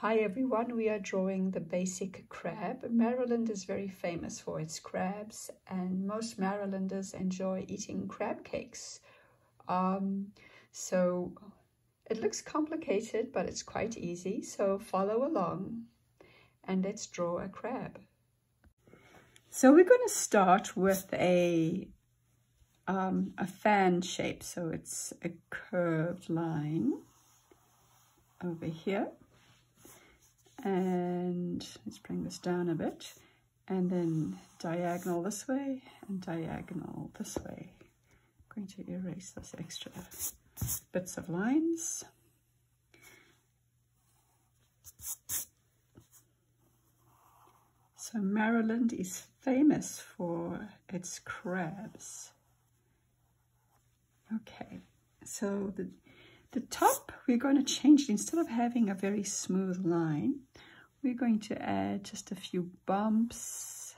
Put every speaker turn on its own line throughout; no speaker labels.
Hi everyone, we are drawing the basic crab. Maryland is very famous for its crabs and most Marylanders enjoy eating crab cakes. Um, so it looks complicated, but it's quite easy. So follow along and let's draw a crab. So we're going to start with a, um, a fan shape. So it's a curved line over here and let's bring this down a bit and then diagonal this way and diagonal this way. I'm going to erase those extra bits of lines. So Maryland is famous for its crabs. Okay, so the the top, we're going to change it. Instead of having a very smooth line, we're going to add just a few bumps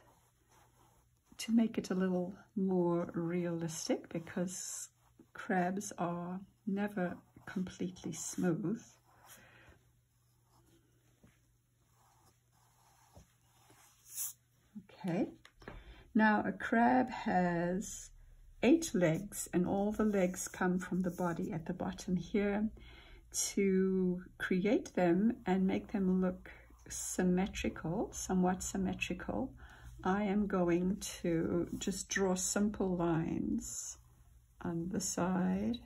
to make it a little more realistic because crabs are never completely smooth. Okay, now a crab has eight legs and all the legs come from the body at the bottom here to create them and make them look symmetrical, somewhat symmetrical. I am going to just draw simple lines on the side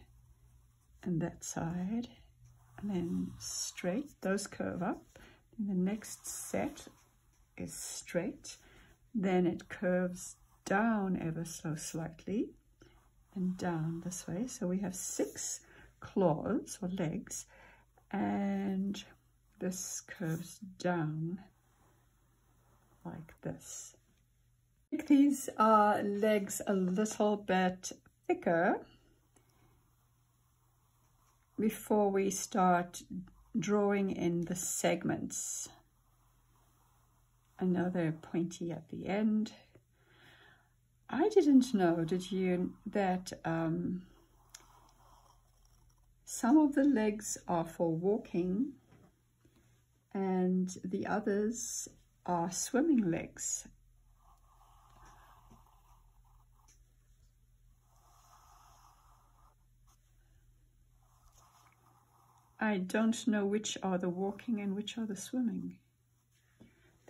and that side and then straight, those curve up. And the next set is straight. Then it curves down ever so slightly and down this way. So we have six claws or legs and this curves down like this. Make these uh, legs a little bit thicker before we start drawing in the segments. Another pointy at the end. I didn't know, did you, that um, some of the legs are for walking and the others are swimming legs. I don't know which are the walking and which are the swimming.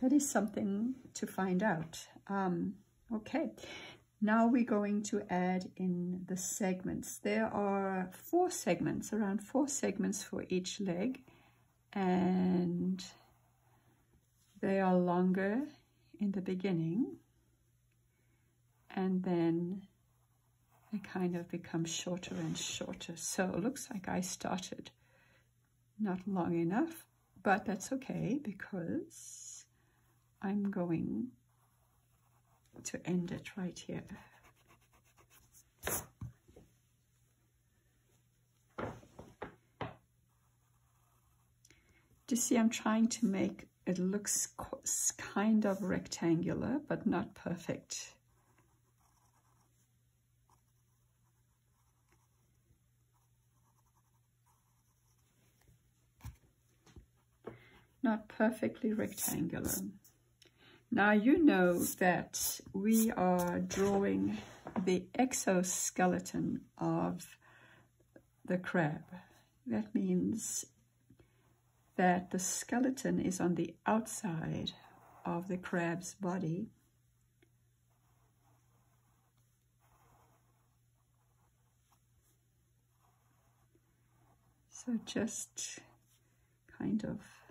That is something to find out. Um, okay, now we're going to add in the segments. There are four segments, around four segments for each leg, and they are longer in the beginning, and then they kind of become shorter and shorter. So it looks like I started not long enough, but that's okay because I'm going to end it right here. Do you see I'm trying to make it looks kind of rectangular, but not perfect. Not perfectly rectangular. Now you know that we are drawing the exoskeleton of the crab. That means that the skeleton is on the outside of the crab's body. So just kind of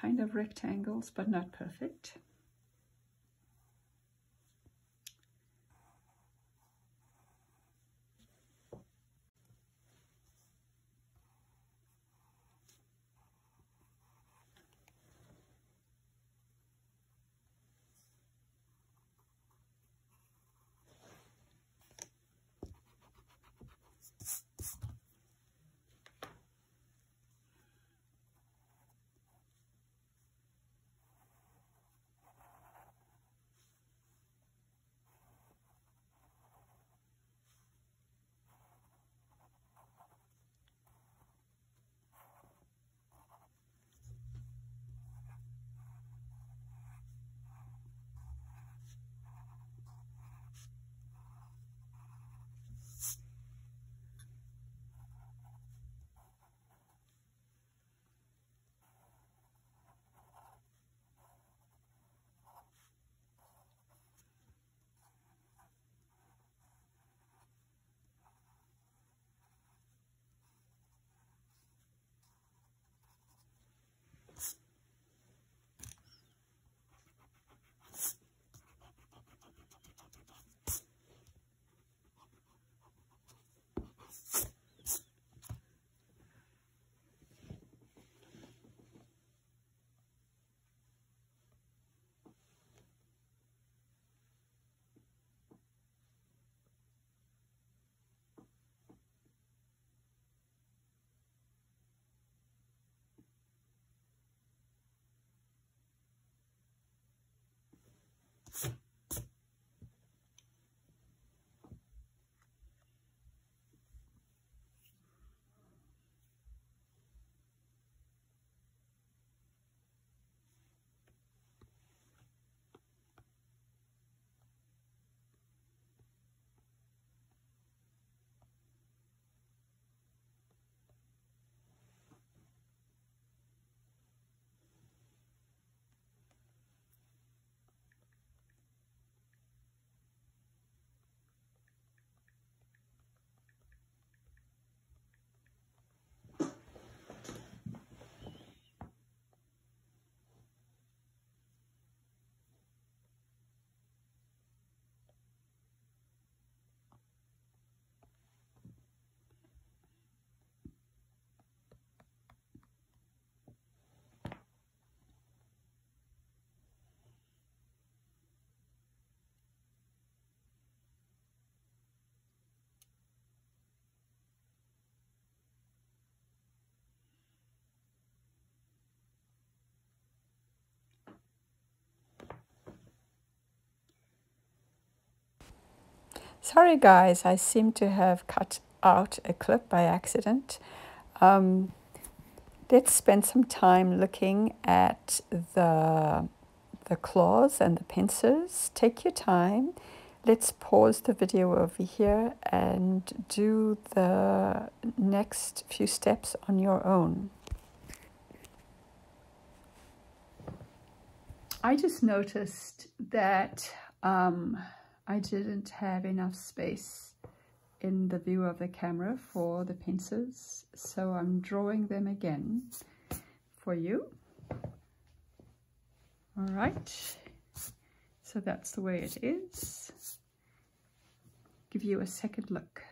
kind of rectangles, but not perfect. Sorry guys, I seem to have cut out a clip by accident. Um, let's spend some time looking at the, the claws and the pincers. Take your time. Let's pause the video over here and do the next few steps on your own. I just noticed that um, I didn't have enough space in the view of the camera for the pincers, so I'm drawing them again for you. All right, so that's the way it is. Give you a second look.